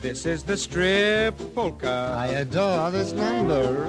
This is the strip polka. I adore this number.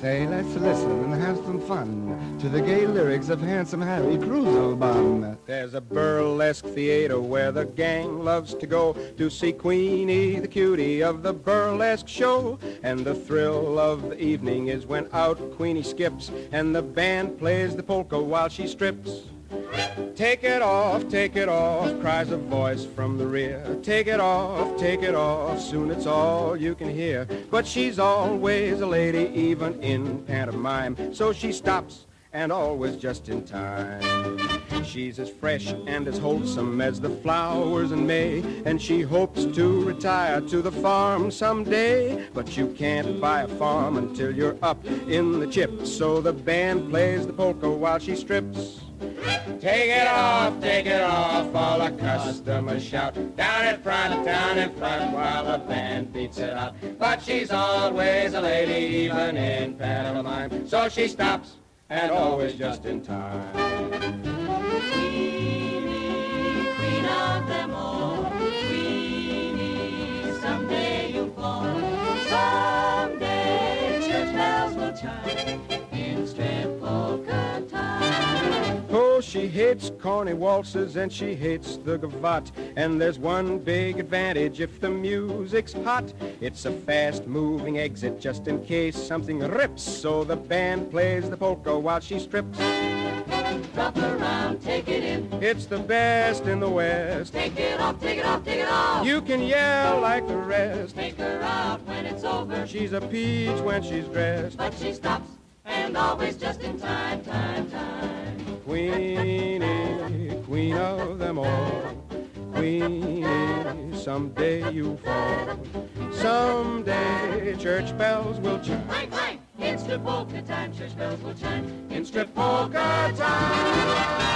Say, let's listen and have some fun to the gay lyrics of Handsome Harry Cruzelbum. There's a burlesque theater where the gang loves to go to see Queenie, the cutie of the burlesque show. And the thrill of the evening is when out Queenie skips and the band plays the polka while she strips. Take it off, take it off, cries a voice from the rear. Take it off, take it off, soon it's all you can hear. But she's always a lady, even in pantomime. So she stops and always just in time. She's as fresh and as wholesome as the flowers in May, and she hopes to retire to the farm someday. But you can't buy a farm until you're up in the chips, so the band plays the polka while she strips. Take it off, take it off, all the customers shout. Down in front, down in front, while the band beats it out. But she's always a lady, even in pantomime. So she stops, and always just in time. She hates corny waltzes and she hates the gavotte. And there's one big advantage if the music's hot. It's a fast-moving exit just in case something rips. So the band plays the polka while she strips. Drop around, take it in. It's the best in the West. Take it off, take it off, take it off. You can yell like the rest. Take her out when it's over. She's a peach when she's dressed. But she stops, and always just in time, time, time. Queenie, queen of them all. Queenie, someday you fall. Someday church bells will chime. Clang, clang. In strip polka time, church bells will chime. In strip polka time.